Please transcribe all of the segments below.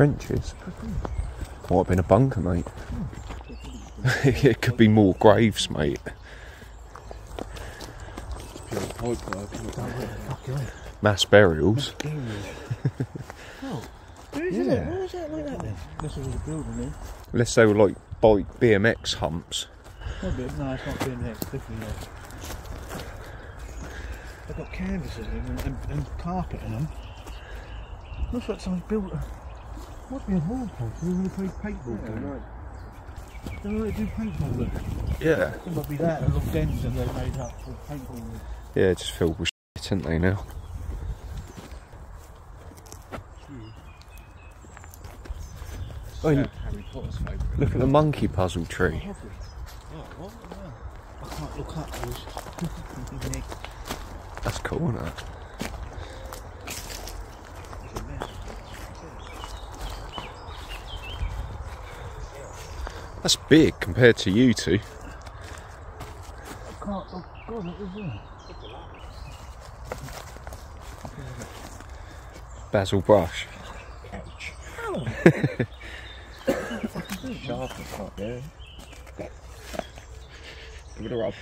trenches. Might have been a bunker, mate. it could be more graves, mate. Mass burials. Oh, there is, isn't it? Why is like that then? This was a building there. Unless they were like bike BMX humps. No, but no, it's not. It's definitely there. They've got canvases in and, and, and carpet in them. Looks like someone's built a. Must be a hall place. They're going to play paintball. Yeah, They're going to do paintball. Look. Yeah. It might be that, a little dens and they made up for paintball. Yeah, just filled with shit, aren't they now? Oh, you- Harry Potter's favourite. look at the monkey puzzle tree. Oh, what? I can't look up That's cool, isn't it? It's a mess. That's big compared to you two. I can't look. God, is that? Basil brush. Sharpness up there. Give it a rub.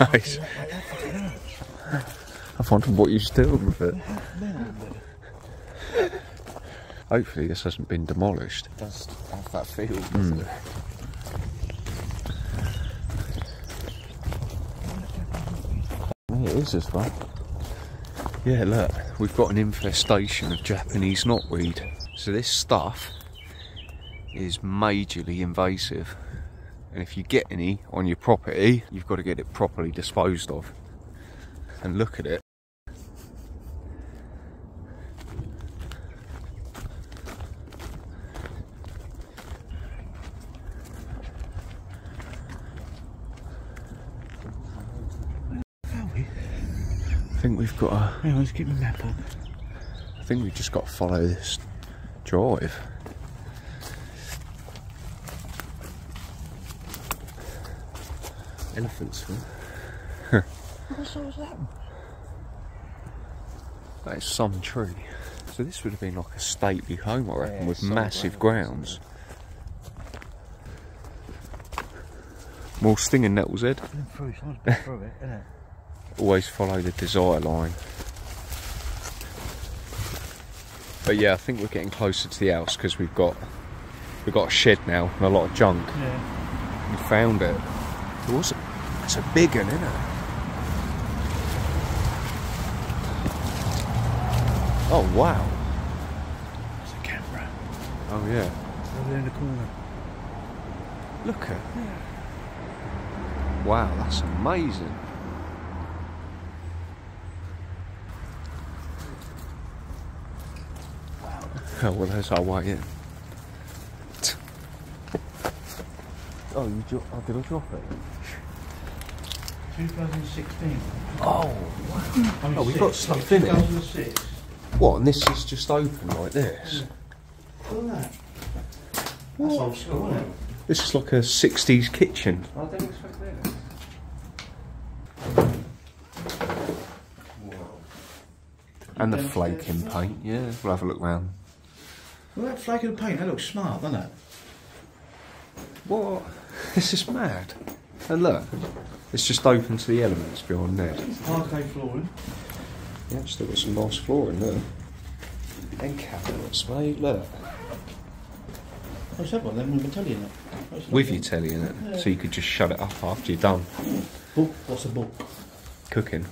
Nice. I wondered what you still with it. Hopefully this hasn't been demolished. It does have that feel, hmm. doesn't it? Yeah, it is as well. Yeah, look, we've got an infestation of Japanese knotweed. So this stuff is majorly invasive. And if you get any on your property, you've got to get it properly disposed of. And look at it. I think we've got to, Hang on, let's keep my map up. I think we've just got to follow this drive. Elephants. What was that? That is some tree. So this would have been like a stately home, I reckon, Yeah, with massive grounds, grounds. More stinging nettles, Ed. Through, someone's been through it, isn't it? Always follow the desire line. But yeah, I think we're getting closer to the house because we've got we've got a shed now and a lot of junk. Yeah. We found it. It was a, it's a big one, isn't it? Oh wow! It's a camera. Oh yeah. Over there in the corner. Look at. Yeah. Wow, that's amazing. Oh, well, there's our way. Oh, you dro- oh, did I drop it? 2016. Oh, I mean, Oh, we got six, stuff in it. 2006. what? And this is just open like this. Look at that. That's old school, isn't it? This is like a 60s kitchen. I didn't expect that. And the flaking paint, yeah. We'll have a look round. Well, that flake of paint, that looks smart, doesn't it? What? This is mad. And look, it's just open to the elements behind there. Parquet flooring. Yeah, still got some nice flooring there. And cabinets, mate, look. What's that one? Then with a telly in it. That With your telly in it, so you could just shut it up after you're done. Book. What's a book? Cooking.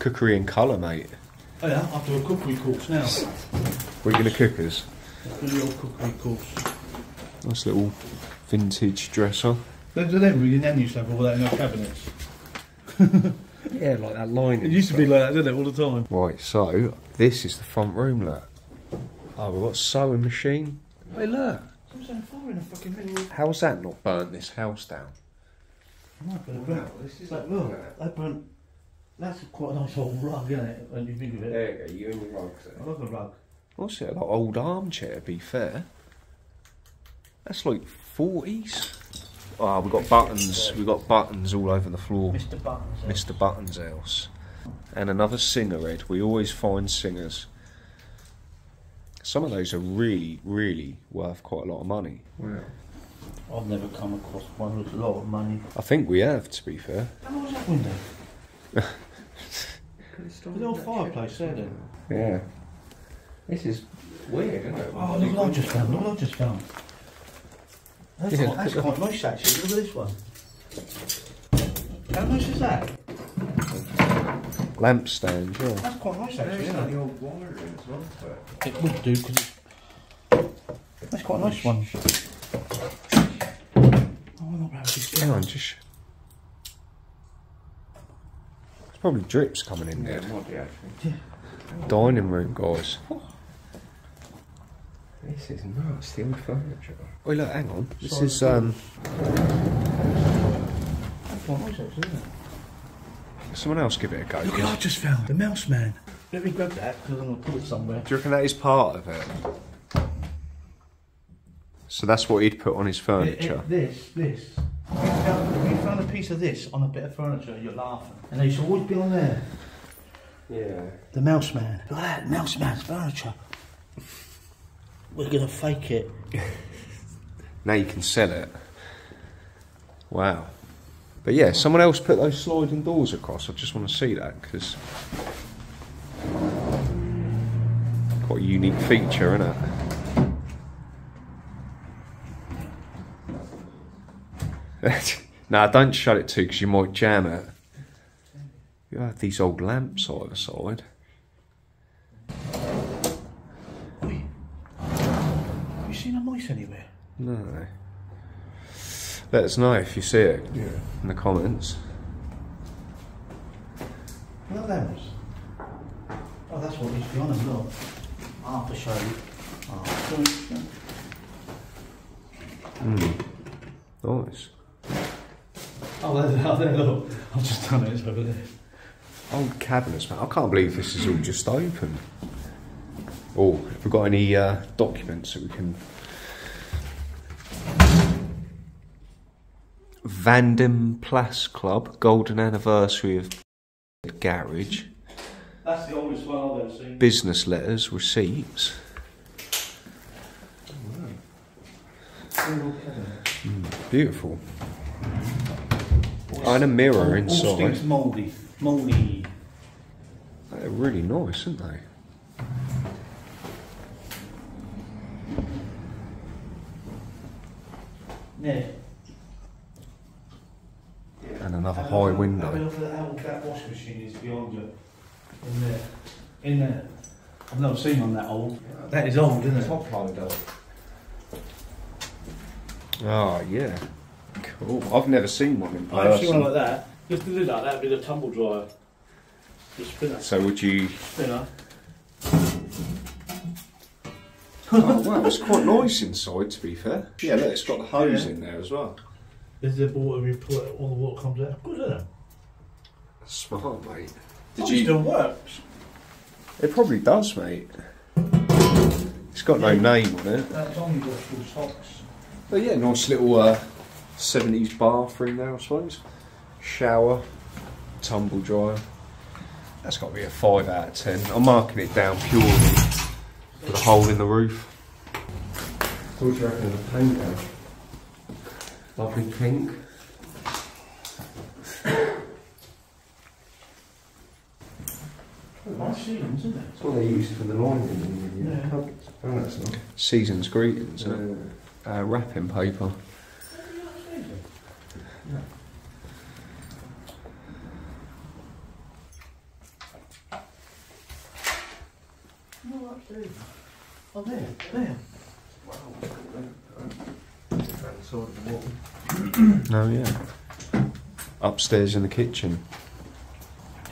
Cookery in colour, mate. Oh yeah, after a cookery course now. Regular cookers. Really old cookery course. Nice little vintage dresser. Those are them your nan used to have all that in their cabinets. Yeah, like that line. It used to be like that, didn't it, all the time? Right, so this is the front room, look. Oh, we've got a sewing machine. Hey, look. Someone's on fire in the fucking middle. How's that not burnt this house down? Right, but look, this is like, look, they burnt. That's quite a nice old rug, isn't it? When you think of it. There you go, you and your rugs I love a rug. What's it, like old armchair, to be fair? That's like 40s. Oh, ah, we've got buttons. We've got buttons all over the floor. Mr. Buttons. Mr. Buttons' house. And another singer, Ed. We always find singers. Some of those are really, really worth quite a lot of money. Wow. I've never come across one with a lot of money. I think we have, to be fair. How was that window? The old fireplace there then. Yeah. This is weird, isn't it? Oh, look what I just found. Look what I just found. That's, Yeah, quite, that's quite nice actually. Look at this one. How nice is that? Lampstand, yeah. That's quite nice actually, There's isn't like it? the old wiring as well to it. It would do because that's quite a nice one. Oh, I'm not proud of this Hang on, just. There's probably drips coming in Yeah, there. it might be actually. Dining room, guys. This is nuts, the old furniture. Wait, look, hang on. This Sorry. is um. That's quite isn't it? Someone else give it a go. Look what I just found. The mouse man. Let me grab that because I'm going to put it somewhere. Do you reckon that is part of it? So that's what he'd put on his furniture. it- this, this. If you found, if you found a piece of this on a bit of furniture, you're laughing. And they used to always be on there. Yeah. The mouse man. Look at that, mouse man's furniture. We're going to fake it. Now you can sell it. Wow. But yeah, someone else put those sliding doors across. I just want to see that because quite a unique feature, isn't it? nah, don't shut it too because you might jam it. You have these old lamps either side. Oi. Have you seen a mice anywhere? No. Let us know if you see it Yeah. in the comments. Look at those. Oh, that's what used to be on them, look. I'll have to show you. Oh, sorry. Nice. Oh, there, there, there, look. I've just done it, it's over there. Old cabinets, man. I can't believe this is all just open. Oh, have we got any uh, documents that we can. Vanden Plas Club, golden anniversary of garage, That's the oldest one I've ever seen. business letters, receipts. Hmm, beautiful. Oh, and a mirror All inside. things mouldy. Mouldy. They're really nice, aren't they? Yeah. Another high look- window. look at how that washing machine is beyond you. In there. In there. I've never seen one that old. That is old, isn't it? Top loader. Oh, yeah. Cool. I've never seen one in I've seen one person. like that. Just to do that, that'd be the tumble dryer. The spinner. So would you... Spinner. Oh, wow, it's quite nice inside, to be fair. Yeah, look, it's got the hose Yeah. in there as well. Is the water we put all the water comes out? Good, isn't it? Smart, mate. Did Did you? you... still works. It probably does, mate. It's got no name on it. That's only got full socks. But yeah, nice little uh, 70s bathroom there, I suppose. Shower, tumble dryer. That's got to be a 5 out of 10. I'm marking it down purely for the hole in the roof. What do you reckon of the paint? Lovely pink. Nice ceilings, isn't it? It's what they use for the lining in the Yeah. cupboards. Oh, that's nice. Season's greetings, isn't? Uh, Uh, wrapping paper. Oh, there, there. that side of the wall. Oh, yeah. Upstairs in the kitchen.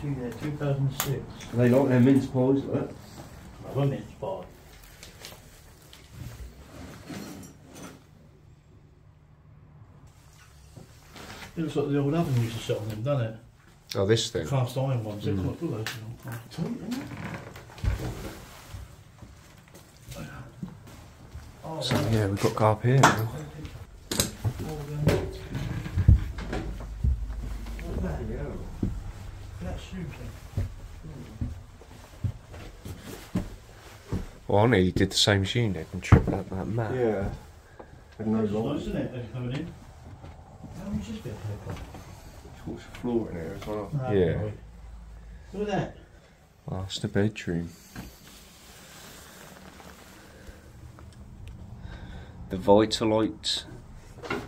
Two, yeah, 2006. They like their mince pies, look. I went inspired. It looks like the old oven used to sit on them, doesn't it? Oh, this thing. Cast iron ones. They're quite mm. good, those. you know. Tight, isn't it? Oh, So, yeah, we've got to go up here now. oh, yeah. What's that? That shoe thing. Well, I nearly did the same as you, Ned, and tripped up that mat. Yeah. Had no It's nice, light. isn't it, as you're coming in? How much is this bit of paper? Torch the floor in here as well. Ah, Yeah. right. Look at that. Master bedroom. The Vitalite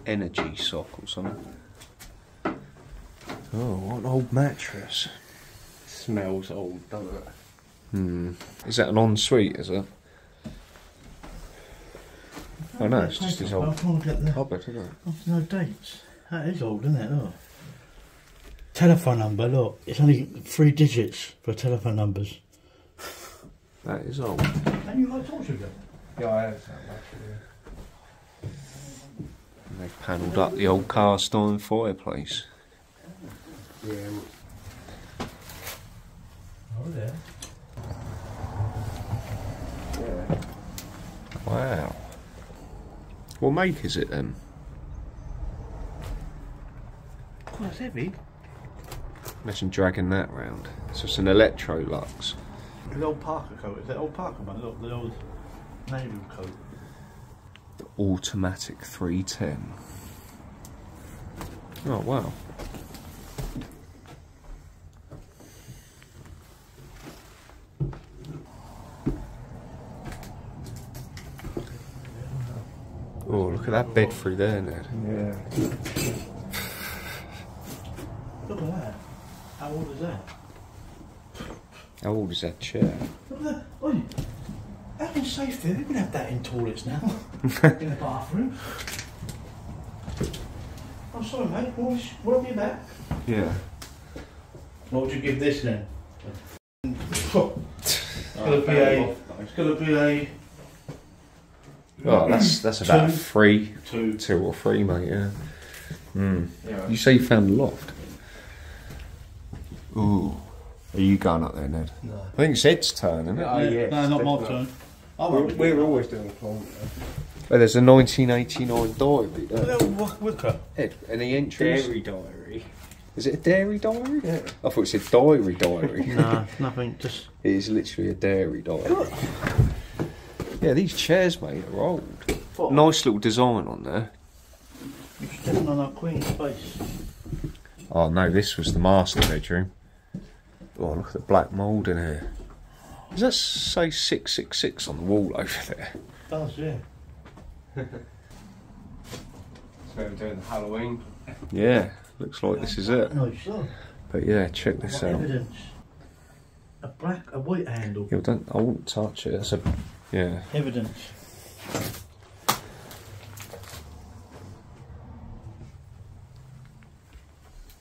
Energy Sock or something. Oh, what an old mattress. Smells old, doesn't it? Hmm. Is that an ensuite, is it? Oh no, it's just his I old can't get the. cupboard, isn't it? Oh, no dates. That is old, isn't it? Look. Telephone number, look. It's only three digits for telephone numbers. That is old. And you got torture gun? Yeah, I have that. And they've panelled up the old cast iron fireplace. Yeah. Yeah. yeah. Wow. What make is it then? Oh, that's heavy. Imagine dragging that round. So it's an Electrolux. The old Parker coat. Is that old Parker, man? Look, the old naval coat. The automatic 310. Oh wow. Oh, look at that bed through there, Ned. Yeah. Look at that. How old is that? How old is that chair? Look at that. Oi. How can safe there? We can have that in toilets now. in the bathroom. I'm sorry, mate. What, was, what have you back? Yeah. What would you give this then? It's gonna be a. It's gonna be a Oh, that's that's about Two. three, two. two or three, mate. Yeah. Hmm. Yeah. You say you found the loft. Ooh. Are you going up there, Ned? No. I think it's Ed's turn, isn't it? Oh, yes, no, not my definitely. turn. I We're, won't we're doing always doing a plant. Oh, there's a 1989 diary that. there. Little wi- Ed, any entries? Dairy diary. Is it a dairy diary? Yeah. I thought it said diary diary. No, nothing. Just it is literally a dairy diary. Yeah, these chairs, mate, are old. What? Nice little design on there. You're stepping on our queen's face. Oh no, this was the master bedroom. Oh, look at the black mould in here. Does that say 666 on the wall over there? Does yeah. So we're doing the Halloween. Yeah, looks like this is it. No, sure. But yeah, check this What out. evidence? A black, a white handle. Yeah, don't, I wouldn't touch it. It's a, yeah. Evidence.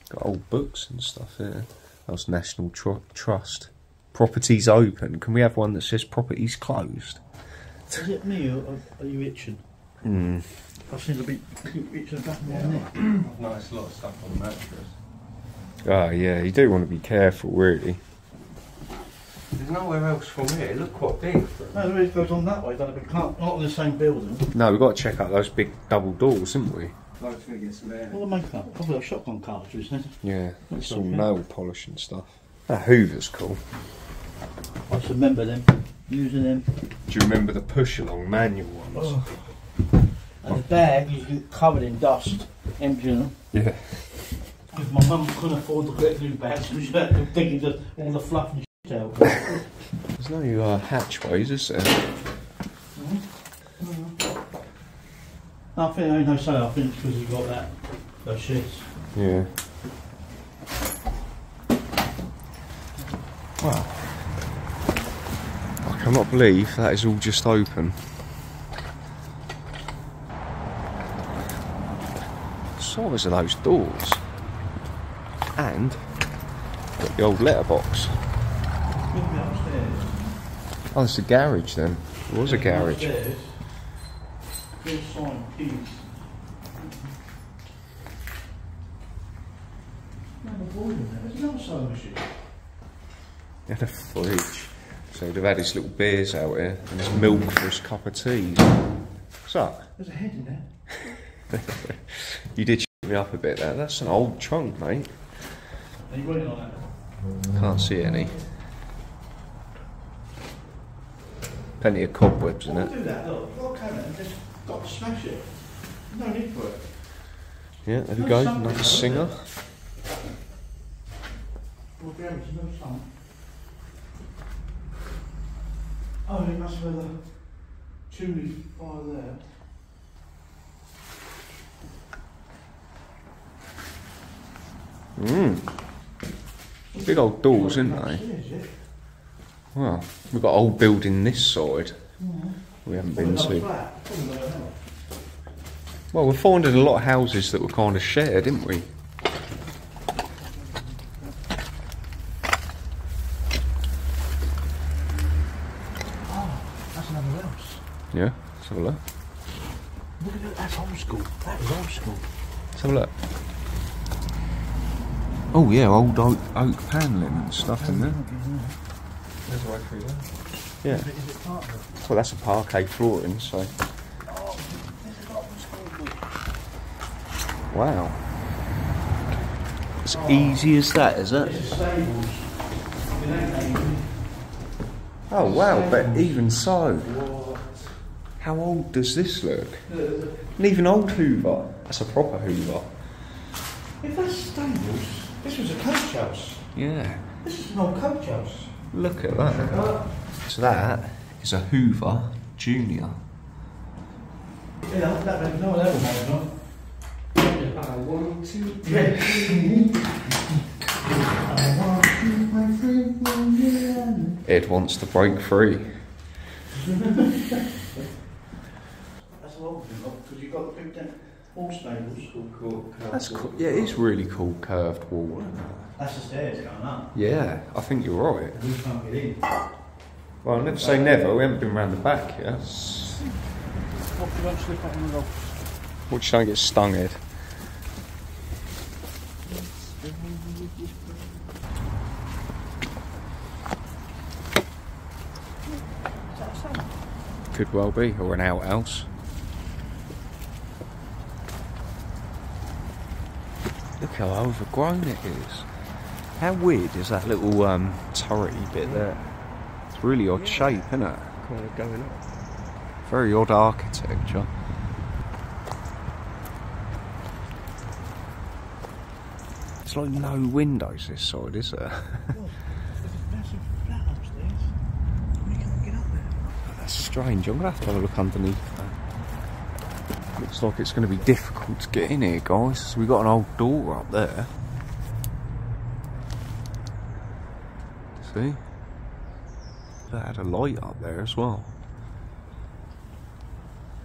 Got old books and stuff here. That's National Tru- Trust. Properties open. Can we have one that says properties closed? Is it me or or are you itching? Hmm. I seem to be itching back of my neck. Nice lot of stuff on the mattress. Oh yeah, you do want to be careful, really. There's nowhere else from here. Look quite big. No, the it goes on that way, doesn't it? We can't, not in the same building. No, we've got to check out those big double doors, haven't we? I was going to get some air. What the makeup? Probably a shotgun cartridge, isn't it? Yeah, it's all nail polish and stuff. That Hoover's cool. I just remember them, using them. Do you remember the push along manual ones? Oh. And the bag is covered in dust, emptying them. Yeah. Because my mum couldn't afford to get new bags, so she had to dig the, all the fluff and shit. There's no uh, hatchways, is there? I think I ain't no sale, I think it's because you got that, those shits. Yeah. Wow. I cannot believe that is all just open. The size of those doors. And got the old letterbox. Oh, it's a garage then. It was a garage. Upstairs. Good sign, keys. No, the boiler there. There's no sewing machine. And a fridge. So he'd have had his little beers out here and his milk for his cup of tea. What's that? There's a head in there. You did shut me up a bit there. That's an old trunk, mate. Are you on that? Can't see any. Plenty of cobwebs in it. do that? Look, at it and just got to smash it. No need for it. Yeah, there we go. Another singer. Well, there was no sun. Oh, it must have the chimney fire there. Mmm. Big old doors, isn't they? Upstairs, yeah. Well, we've got whole building this side we haven't been to. not flat, probably not a house. Well, we're finding a lot of houses that were kind of shared, didn't we? Oh, that's another house. Yeah, let's have a look. Look at that, that's old school. That is old school. Let's have a look. Oh yeah, old oak, oak panelling and stuff in there. There's a way through there. Yeah. Is it, is it part of it? Well, that's a parquet flooring, so. Oh, this is old school. Wow. As easy as that, is it? This is stables. It ain't that easy. Oh wow, but even so, What? how old does this look? And even old Hoover. That's a proper Hoover. If that's stables, this was a coach house. Yeah. This is an old coach house. Look at that. So that is a Hoover Junior. yeah, that, that, no level, mate, no. Uh, one, two, Yeah. Ed wants to break free. That's a lot of them, because you've got the big den- stables. cool, cool. That's cool. Yeah, it is really cool curved wall. That's the stairs going up. Yeah, I think you're right. We can't get in. Well, never say never. We haven't been round the back yet. Hope you don't slip up the rocks. Watch you don't get stung, Ed. Could well be, or an outhouse. Look how overgrown it is. How weird is that little um, turrety bit there? It's really odd shape, isn't it? Kind of going up. Very odd architecture. It's like no windows this side, is there? There's a massive flat upstairs. We can't get up there. That's strange. I'm gonna have to have a look underneath that. Looks like it's gonna be difficult to get in here, guys. We've got an old door up there. That had a light up there as well.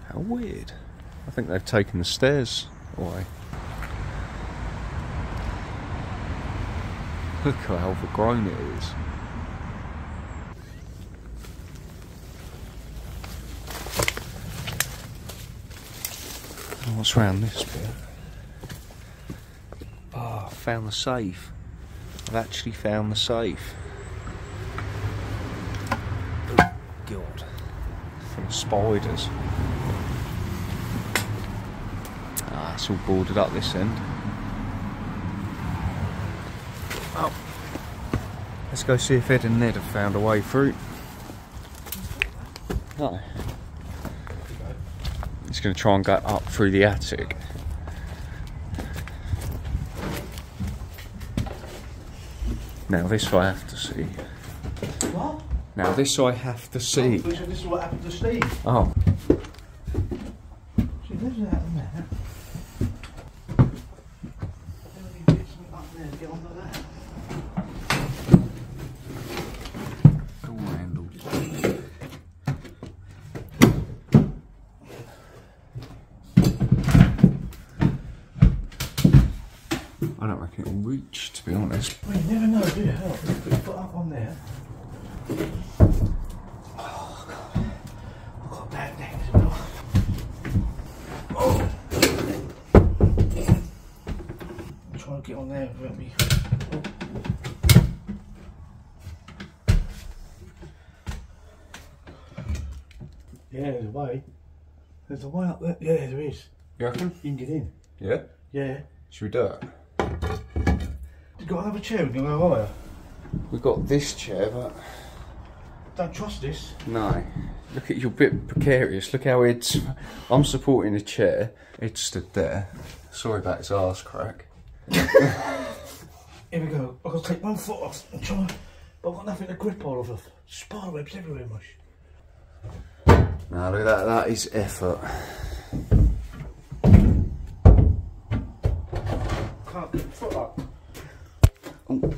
How weird. I think they've taken the stairs away. Look how overgrown it is. What's round this bit? Oh, I found the safe. I've actually found the safe. Oh, God. From spiders. Ah, it's all boarded up this end. Oh. Let's go see if Ed and Ned have found a way through. No. He's going to try and go up through the attic. Now this I have to see. Now this I have to oh, see. We this is what happened to Steve. Oh, She lives out in there. Then we get something up there, get onto that. door handle. I don't reckon it'll reach, to be honest. Well, you never know, do you? Help. Put your foot up on there. Oh, God. I've got a bad neck as well. Oh. I'm trying to get on there without me. Yeah, there's a way. There's a way up there. Yeah, there is. You reckon? You can get in. Yeah. Yeah. Should we do it? You got another chair? We can go higher. We've got this chair, but Don't trust this. no. Look at you're a bit precarious. Look how it's. I'm supporting a chair. It stood there. Sorry about his arse crack. Here we go. I've got to take one foot off and try. But I've got nothing to grip all of. Spider webs everywhere, mush. Now look at that. That is effort. Can't get the foot up. Oh.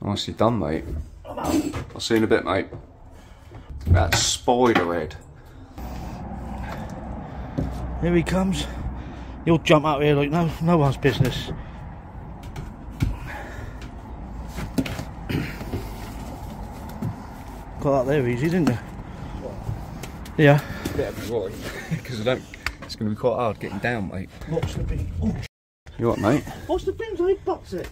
Nicely done, mate. I'll see you in a bit, mate. That spider head. Here he comes. He'll jump out here like no, no one's business. Got that there easy, didn't you? Yeah. Better be right, because I don't. It's going to be quite hard getting down, mate. What's the bin? Oh, You what, mate? what's the bin? I butts it.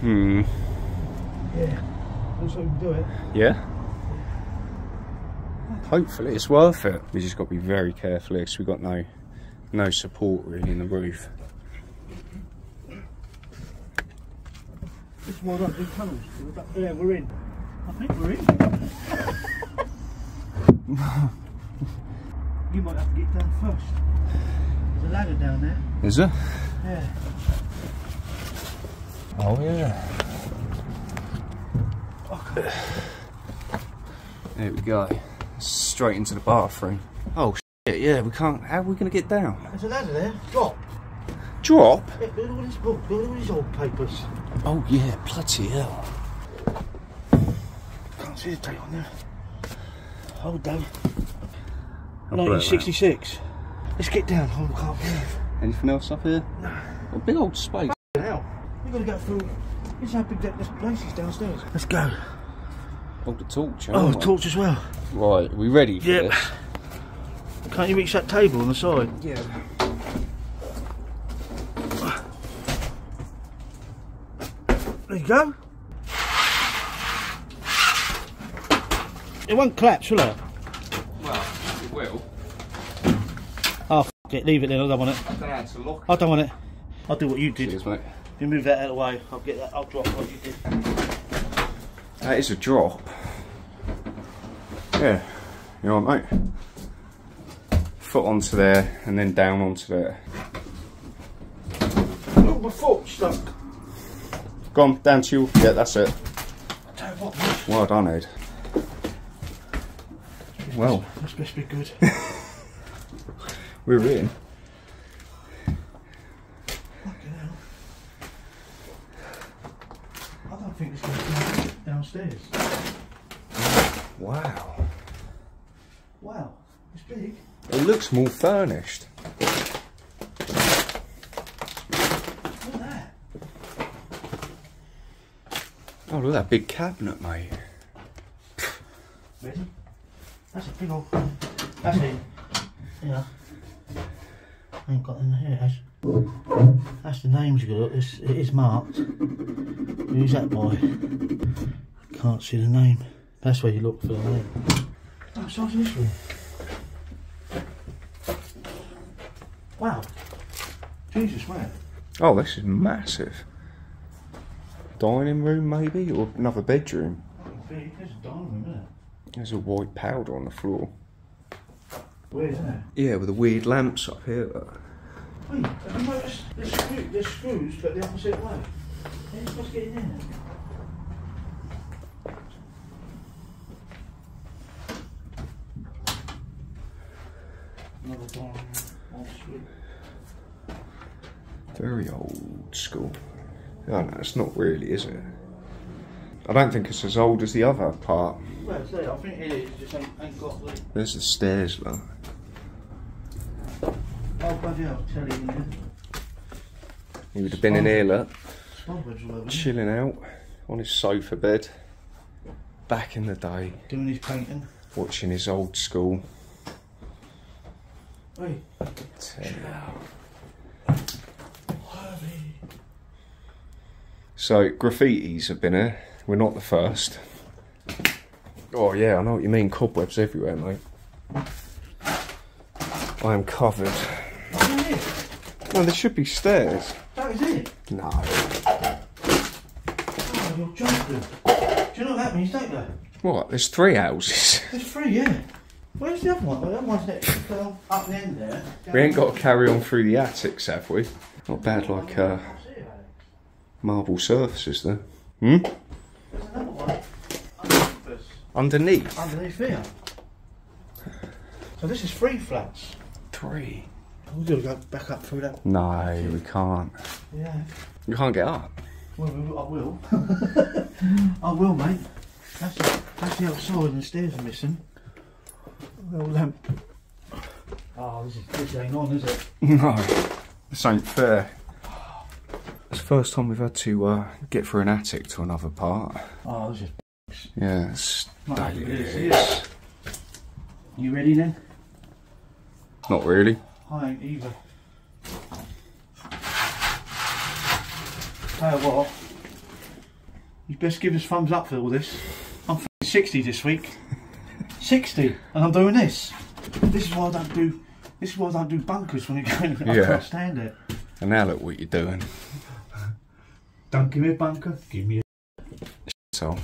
Hmm. Yeah. Looks like we can do it. Yeah. Hopefully, it's worth it. We just got to be very careful because we've got no, no support really in the roof. This is why I don't do tunnels. We're up there, we're in. I think we're in. you might have to get down first. There's a ladder down there. Is there? Yeah. Oh yeah. Okay. There we go. Straight into the bathroom. Oh shit! Yeah, we can't. How are we going to get down? There's a ladder there. Drop. Drop? Yeah, look at all these books, look at all these old papers. Oh yeah, bloody hell. Can't see the date on there. Hold down. I'll 1966. Let's get down. I can't breathe. Anything else up here? No. A big old space. Now, we've got to go through. This is how big that, this place is downstairs. Let's go. Hold the torch. Oh, haven't we? torch as well. Right, are we ready for Yep. this? Can't you reach that table on the side? Yeah. There you go. It won't collapse, will it? Well, it will. Oh, f it. Leave it then. I don't want it. I don't know how to lock I don't want it. I'll do what you did. Cheers, mate. If you move that out of the way, I'll get that. I'll drop what you did. That is a drop. Yeah. You know what, mate? Foot onto there and then down onto there. Oh, my foot stuck. Go on, down to you. Yeah, that's it. I tell you what, mate. Well done, Ed. Well, This best be good. we're in. Hell. I don't think it's going to go downstairs. Wow. Wow, it's big. It looks more furnished. Look at that. Oh, look at that big cabinet, mate. Ready? That's a big old. That's it. Yeah. I ain't got in here. That's, that's the names you got. It's, it is marked. Who's that boy? Can't see the name. That's where you look for the name. Oh, size of this room. Wow. Jesus, man. Oh, this is massive. Dining room, maybe, or another bedroom. Big. There's a dining room, isn't it? There's a white powder on the floor. Weird, isn't it? Yeah, with the weird lamps up here. Wait, have you noticed the, screw, the screws but the opposite way? They're supposed to get in there. Another. Old oh, screw. Very old school. Oh, no, it's not really, is it? I don't think it's as old as the other part. Well. I think it is. Just ain't, ain't got the. There's the stairs, look. Oh, bloody telly in there. He would have been in here, look, Spiderwebs all over. him. chilling out on his sofa bed. Back in the day, Doing his painting. watching his old school. Hey. So graffitis have been here. We're not the first. Oh yeah, I know what you mean. Cobwebs everywhere, mate. I am covered. No, there should be stairs. That is it. No. Oh, you're joking. Do you know what that means, don't you? What? There's three houses. There's three, yeah. Where's the other one? The other one's next, up the end there. We ain't got to carry on through the attics, have we? Not bad like uh, marble surfaces, though. Hmm? There's another one. Underneath. Underneath? Here. So this is three flats. Three. We've got to go back up through that. No, we can't. Yeah. You can't get up. Well, I will. I will, mate. That's the, that's the outside and the stairs are missing. Well, lamp. Oh, this, is, this ain't on, is it? No, this ain't fair. It's the first time we've had to uh, get through an attic to another part. Oh, this is. Yeah, it's Right, it is, daily. You ready then? Not really. I ain't either. Uh, Tell you what, you best give us thumbs up for all this. I'm 60 this week. 60, and I'm doing this. This is why I don't do. This is why I don't do bunkers when you're going. I Yeah. can't stand it. And now look what you're doing. Don't give me a bunker. Give me a. So,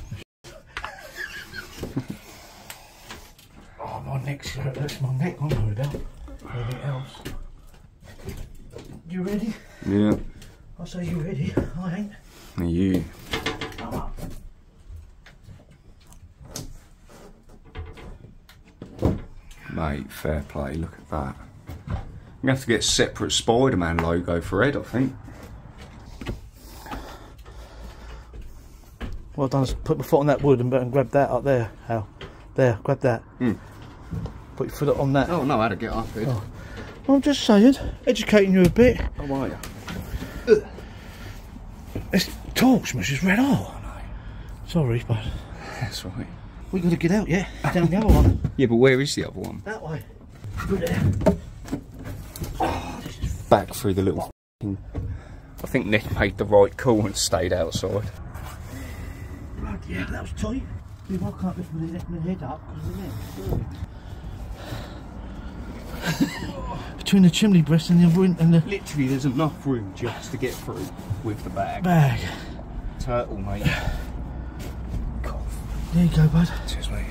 Oh, my neck's hurt. That's my neck. I'm worried about. Anything else? You ready? yeah, I say you ready. I ain't. you. I'm up. Mate, fair play, look at that. We have to get a separate Spider Man logo for Ed, I think. I've done put my foot on that wood and, and grab that up there. How? There, grab that. Hmm. Put your foot on that. Oh no, I had to get up Ed. Oh. I'm just saying, educating you a bit. How are you? This torch must is red hot. Sorry, but That's right. we got to get out, yeah? Down the other one. Yeah, but where is the other one? That way. There. Oh, back through the little. I think Nick made the right call and stayed outside. Bloody yeah, that was tight. Yeah, I can't lift my head up because of the neck. Between the chimney breast and the other end and the Literally, there's enough room just to get through with the bag. bag. Turtle, mate. There you go, bud. Cheers, mate.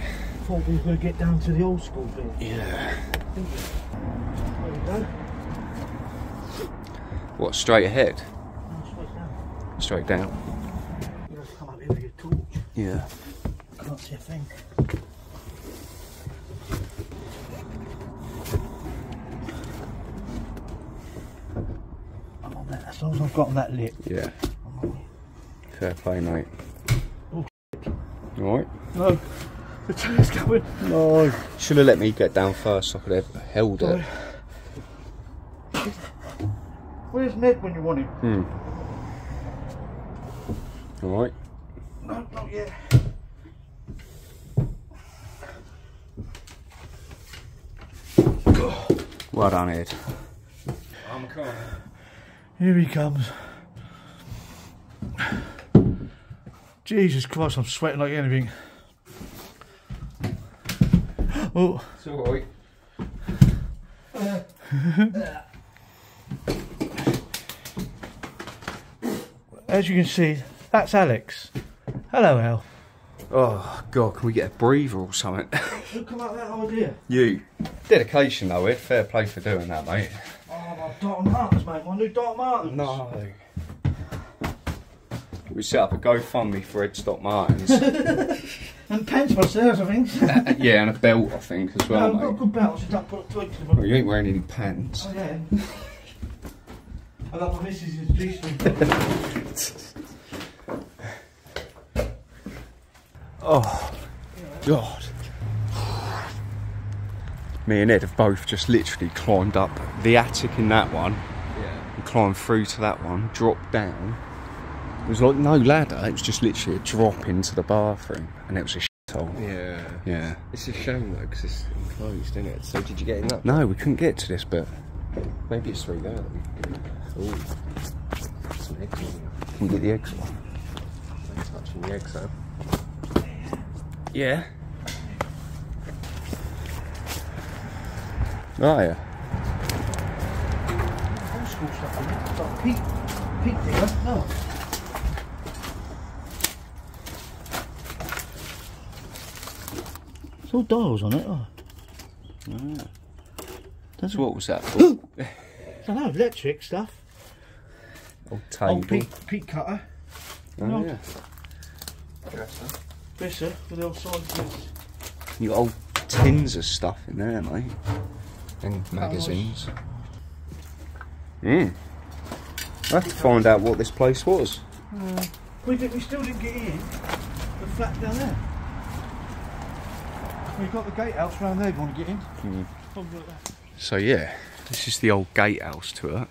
Thought we were going to get down to the old school bit. Yeah. There we go. What, straight ahead? No, straight down. Straight down. You have to come up here with your torch. Yeah. I can't see a thing. That. As long as I've got that lit. Yeah. Fair play, mate. Oh. Alright. No. The chair's going. No. Should have let me get down first I could have held it. Where's Ned when you want him? Hmm. Alright. No, not yet. Well done, Ed. I'm coming. Here he comes. Jesus Christ, I'm sweating like anything. Oh, It's alright. as you can see, that's Alex. Hello, Al. Oh, God, can we get a breather or something? Who come up with that idea? you. Dedication, though, Ed. Fair play for doing that, mate. Doc Martens, mate. My new Doc Martens. No. We set up a GoFundMe for Ed's Doc Martens. And pants myself, I think. yeah, and a belt, I think, as no, well, I've got a good belt. So don't put twigs in my... Well, you ain't wearing any pants. Oh, yeah. I got my missus' G-string. Oh, God. Me and Ed have both just literally climbed up the attic in that one and climbed through to that one, dropped down. It was like no ladder, it was just literally a drop into the bathroom and it was a shithole. Yeah. Yeah. It's a shame though, because it's enclosed, isn't it? So did you get in that? No, we couldn't get to this bit. Maybe it's through there. Ooh. Some eggs in here. Can we get the eggs one? Touching the eggs out. Yeah. Oh, yeah. School stuff peak, peak digger. No. It's all dials on it. Oh. Ah. That's what was that for? I don't know, electric stuff. Old table. Old peat peak cutter. Oh, old yeah. Dresser. Dresser with the old side You old tins of stuff in there, mate. And magazines. Mm. I have to find out what this place was. We, did, we still didn't get in the flat down there. We've got the gatehouse round there Do you want to get in. Hmm. Probably like that. So yeah, this is the old gatehouse to it.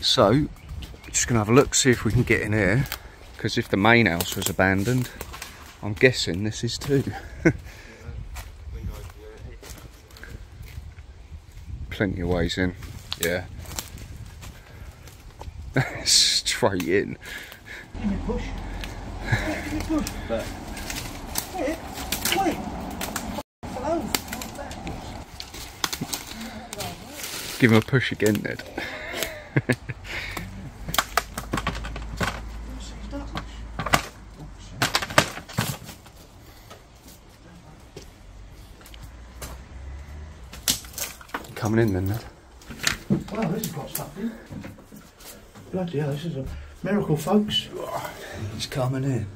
So, just gonna have a look, see if we can get in here. Because if the main house was abandoned, I'm guessing this is too. Plenty of ways in, yeah. Straight in. Give me push. Yeah, give me push. But- Wait, wait. Hello. Give him a push again, Ned. Coming in then, Ned. Wow, this has got stuff in. Bloody hell, this is a miracle, folks. He's coming in.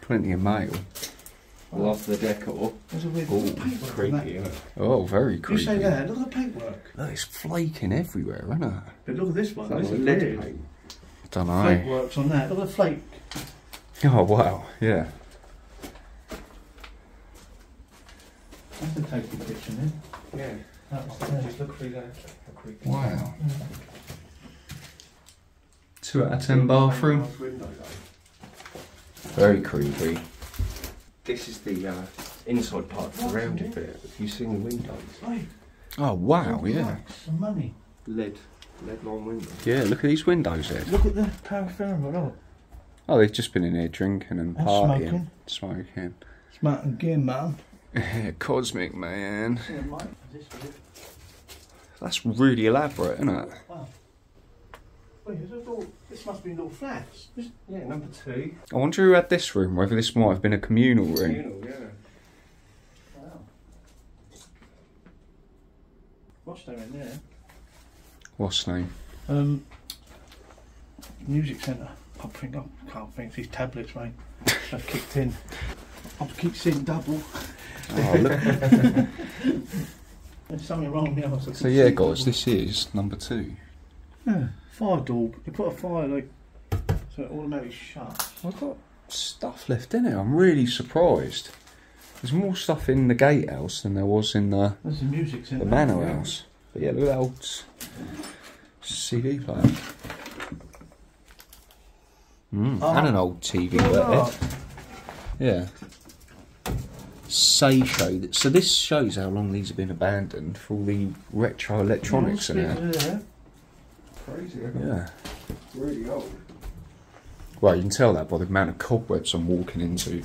Plenty of mail. Love the decor. There's a weird Oh, paintwork on that. isn't it? Oh, very You creepy. say that, look at the paintwork. Look, it's flaking everywhere, isn't it? But look at this one, Is that this is lead weird. paint? Don't Flake know. works on that, look at the flake. Oh, wow, yeah. That's the taking picture then. Yeah. That was there. Just look through that. How creepy. Wow. Two out of ten bathroom. Nice window, though. Very creepy. This is the uh, inside part, the rounded bit. If you seen the windows, Oh, wow, yeah. Some money. lead, lead long windows. Yeah, look at these windows, Ed. Look at the paraphernalia, look. Oh, they've just been in here drinking and And partying. smoking. Smoking. Smart and gear, man. Cosmic, man. Yeah, mate. This bit. That's really elaborate, isn't it? Wow. Wait, all, this must be little flats. This, Yeah, number two. I wonder who had this room, whether this might have been a communal room. Communal, yeah. wow. What's there in there? What's name? Um, music centre. I think I can't think these tablets, mate. I've kicked in. I keep seeing double. Oh, look. There's something wrong with the others. I so yeah, guys, this is number two. Yeah, fire door. You put a fire like so it automatically shuts. I've got stuff left in it. I'm really surprised. There's more stuff in the gatehouse than there was in the, There's the music centre. the manor house. But yeah, look at that old CD player. Mm, Oh. and an old TV Oh. Yeah. Say show. that- So this shows how long these have been abandoned for all the retro electronics in it. Yeah. Crazy, isn't? Yeah. Really old. Well, you can tell that by the amount of cobwebs I'm walking into.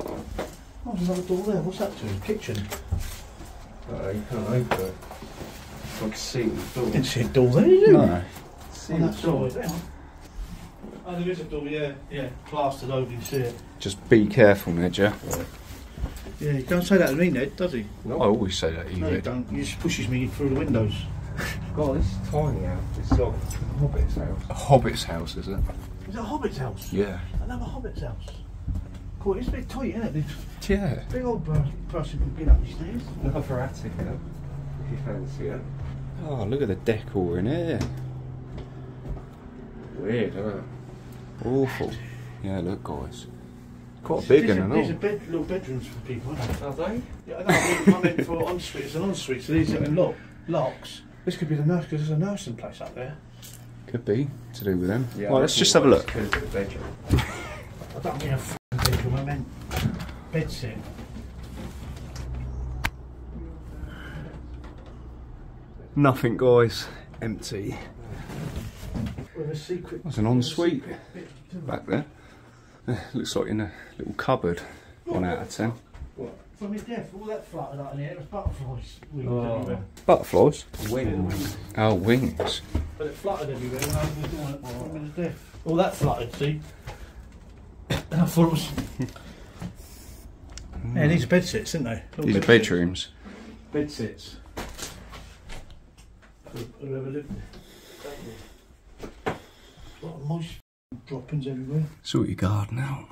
Oh, there's another door there. What's that to? The Kitchen. Uh, you can't open it. It's like a sealed door. Didn't see a door there, did you? No. On Sealed that side. Hang on. Oh, there is a door. Yeah, yeah. Plastered over. You see it. Just be careful, Ned, yeah? Yeah, he don't say that to me, Ned, does he? I always say that to you, No, he Ed. don't. He just pushes me through the windows. God, this is tiny house. It's like a hobbit's house. A hobbit's house, is it? Is that a hobbit's house? Yeah. Another hobbit's house. Cool. It's a bit tight, isn't it? This Yeah. big old per- person can get up the stairs. Another attic, yeah. If you fancy it. Oh, look at the decor in here. Weird, isn't it? Awful. Yeah, look, guys. Quite big these and are, an These are all. bed, little bedrooms for people, aren't they? Are they? they? Yeah, I know. I mean, I meant for ensuite. It's an ensuite, so these are look, locks. This could be the nurse because there's a nursing place up there. Could be to do with them. Yeah, well, I let's just have a look. because of the bedroom. I don't mean a f***ing bedroom. I meant bed set. Nothing, guys. Empty. With a secret. There's an ensuite secret bit to it. back there. Eh, Looks like in a little cupboard. One out of ten. What? From your death, all that fluttered out in here, it was butterflies. winged Oh. everywhere. Butterflies. Wings. Oh, wings. But it fluttered everywhere when I was doing it from your death. All that fluttered, see? And I thought it was. Yeah, these are bed sits, aren't they? Little These are bed bedrooms. Bed sits. Whoever lived there. A lot of moist droppings everywhere. Sort your garden out.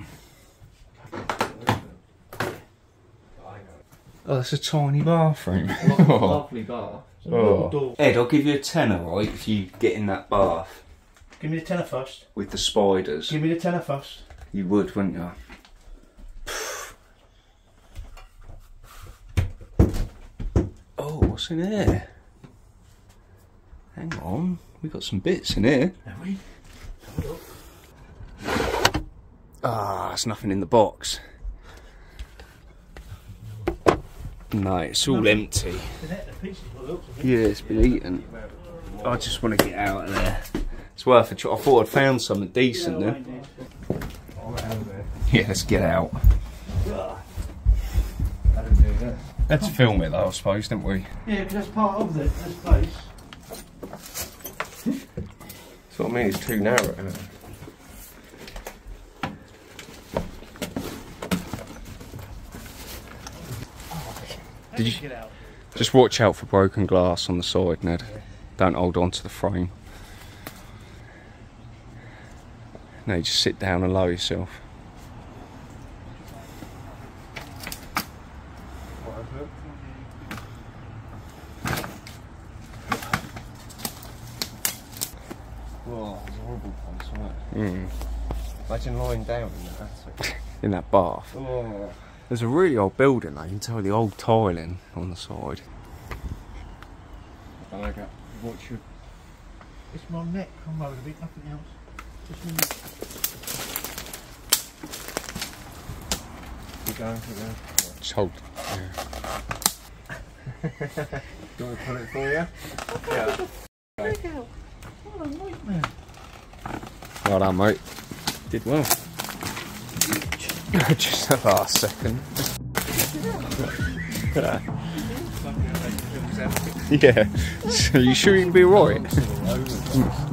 Oh, that's a tiny bathroom. Lovely bar. There's a little Oh. door. Ed, I'll give you a tenner, right, if you get in that bath Give me the tenner first. with the spiders. Give me the tenner first. You would, wouldn't you? Oh, what's in here? Hang on, we got some bits in here. Have we? Ah, there's nothing in the box. No, it's all empty. Isn't it? The pieces by the looks of it. Yeah, it's been eaten. I just want to get out of there. It's worth a try. I thought I'd found something decent Yeah, then. Yeah, let's get out. That'll do that. Let's film it though, I suppose, don't we? Yeah, because that's part of it, this place. That's what I mean, it's too narrow. isn't it? Did you- Just watch out for broken glass on the side, Ned. Don't hold on to the frame. No, just sit down and lower yourself. Whoa, it's a horrible place, isn't it? Mm. Imagine lying down in that attic. In that bath. Oh. There's a really old building though, you can tell the old tiling on the side. I like it. Watch your It's my neck. I'm worried a bit, nothing else. Just my neck. keep going, keep going. Just hold. Do you want me to pull it for you? Yeah. What a. Well done, mate. Did well. Just the last second. yeah. So you sure you can be alright?